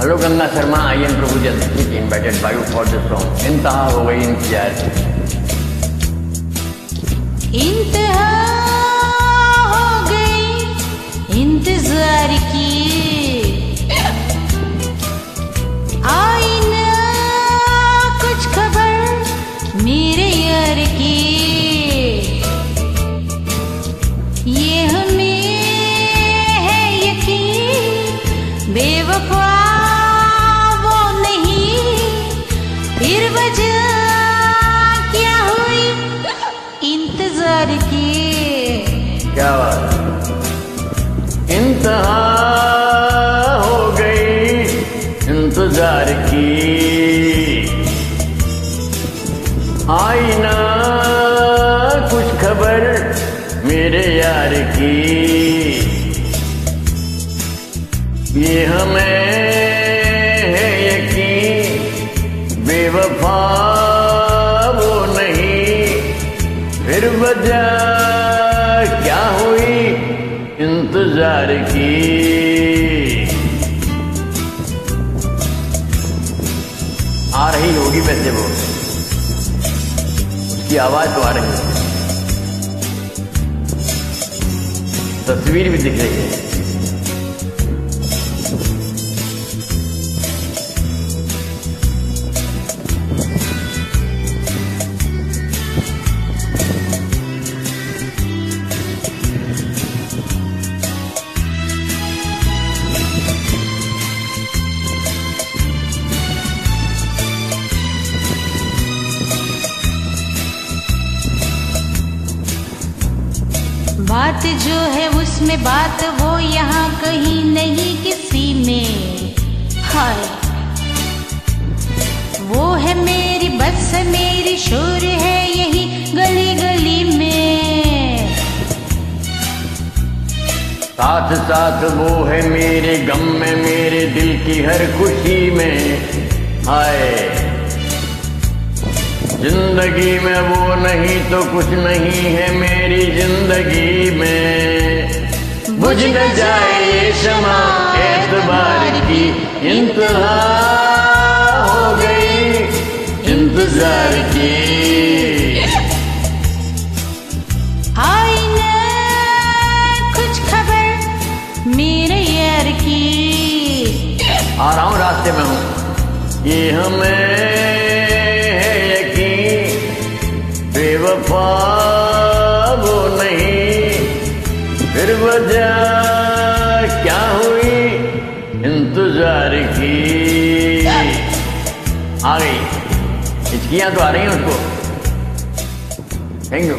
Hello Ganga Sharma I am Prabhu जल्दी invited for the song इंतहा हो गई इंतज़ार इंतहा हो गई, इंतज़ार की आई कुछ खबर मेरे यार की। ये हमें है बेवफा फिर वजह क्या हुई? इंतज़ार की क्या इंतहा हो गई। इंतज़ार की आई ना कुछ खबर मेरे यार की। ये हमें वजह क्या हुई? इंतज़ार की। आ रही होगी वैसे वो। उसकी आवाज़ तो आ रही है तस्वीर भी दिख रही है। बात जो है उसमें बात वो यहाँ कहीं नहीं किसी में। हाय। वो है मेरी बस, मेरी शोर है यही गली गली में। साथ साथ वो है मेरे गम में, मेरे दिल की हर खुशी में। हाय। ज़िंदगी में वो नहीं तो कुछ नहीं है मेरी ज़िंदगी में। बुझ न जाए ये शमा एतबार की इंतहा हो गई। इंतज़ार की। कुछ खबर मेरे यार की। आ रहा हूँ रास्ते में हूँ। ये हमें वो नहीं। फिर वजह क्या हुई? इंतज़ार की। आ गई। हिचकियाँ तो आ रही हैं उसको। Thank you